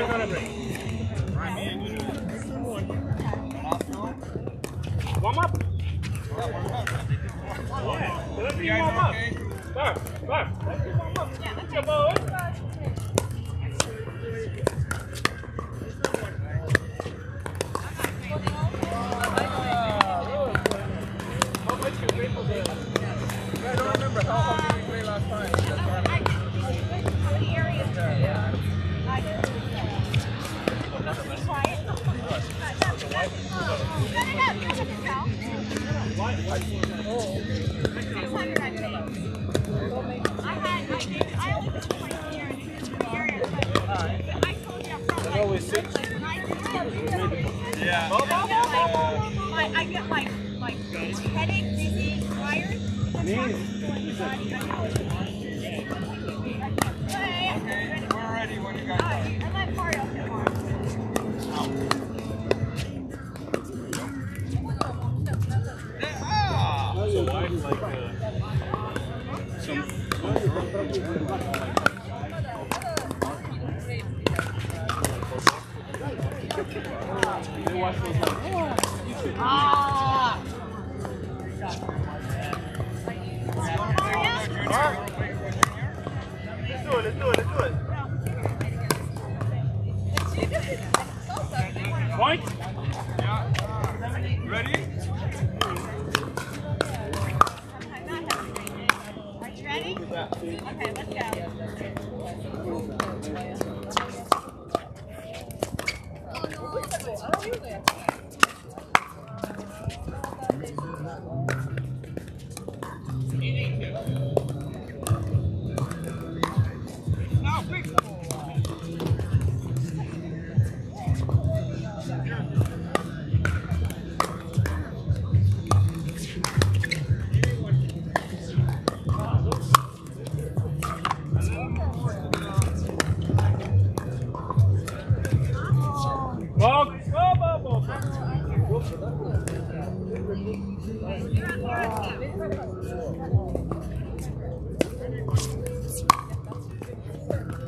Warm up. Yeah, let me warm up. Barb, Barb, let me warm up. Good boy. I, I get like, like headache, dizzy, tired. Hey, We're ready when you guys are. I let Mario tomorrow. Yeah. So why like some they watch those Okay, let's go.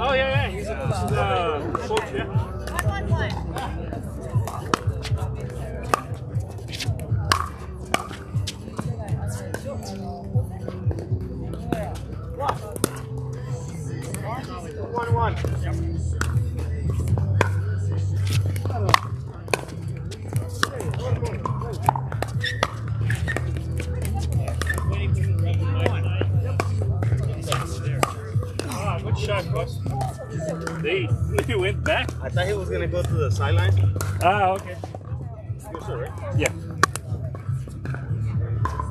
Oh, yeah, yeah. He's a, he's a. One, one, one. One, one. Ah, I thought he was gonna go to the sideline. Ah, okay. Good shot, right? Yeah.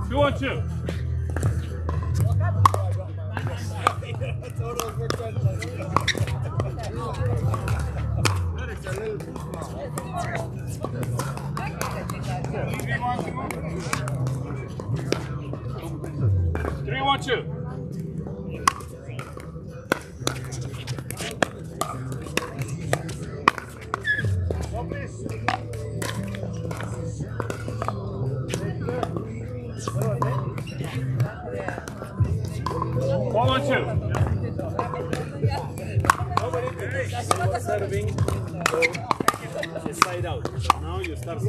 Two on two. Three one two. One on two. Serving. So side out. Now you start.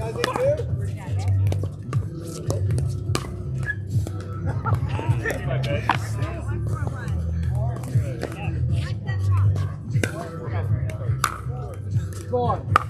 Go on.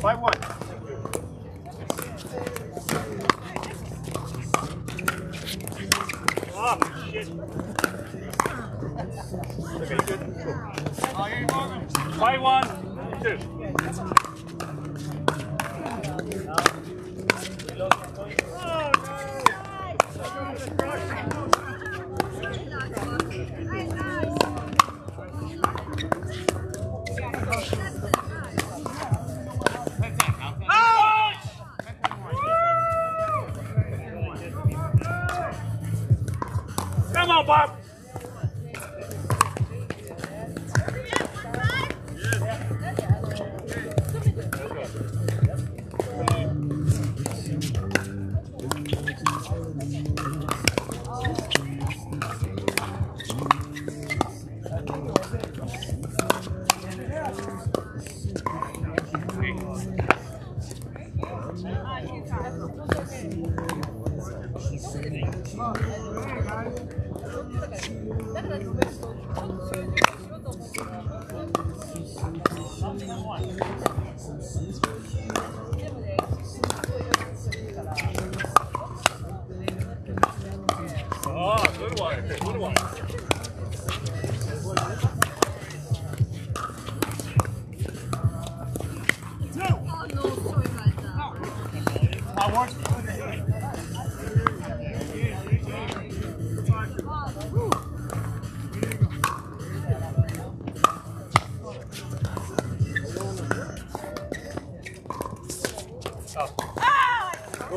Five one. Oh, shit. Play one, two. Come on, Bob.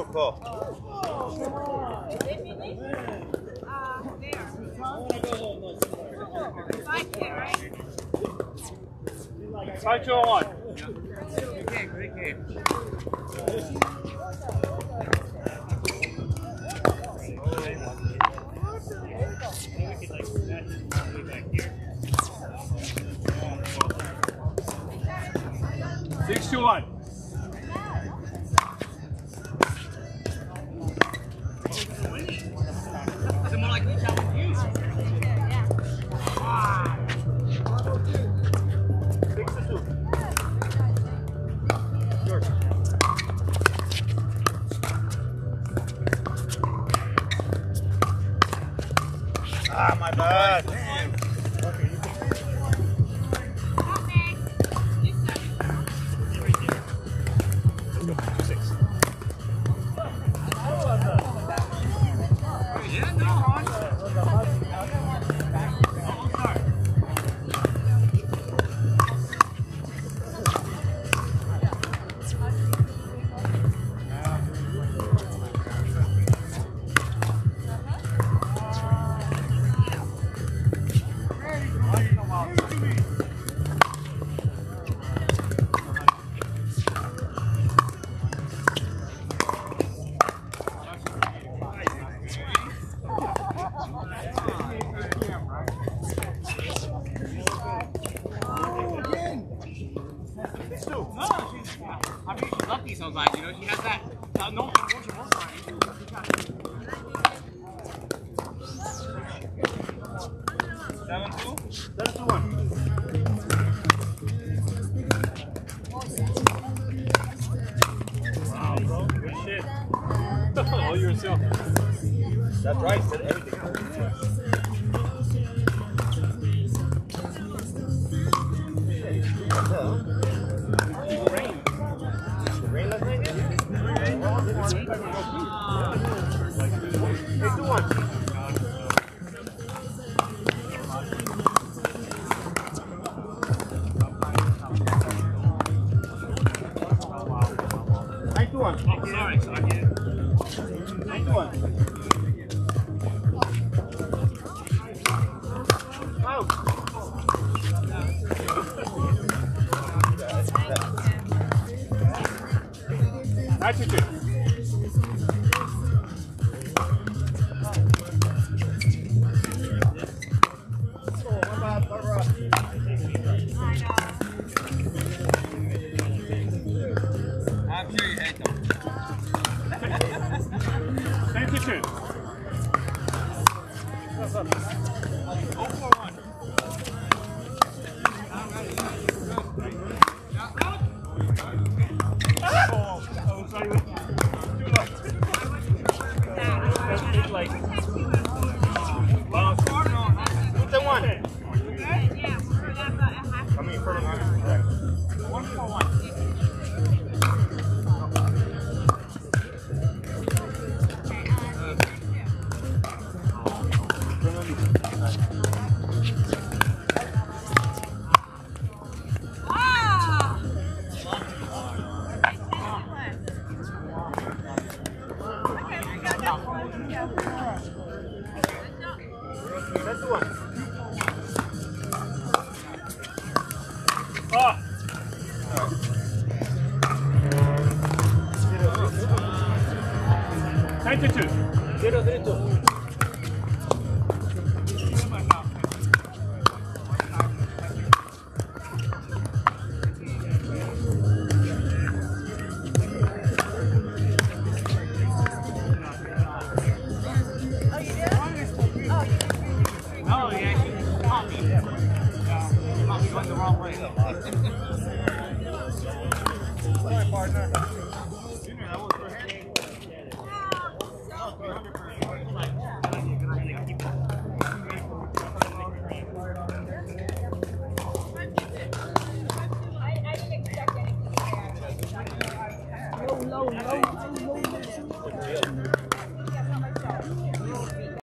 Morocco. Fight one. Six to one. Ah, my bad. all yourself. That's right, said everything. 92. 0, 0, 2. all right partner.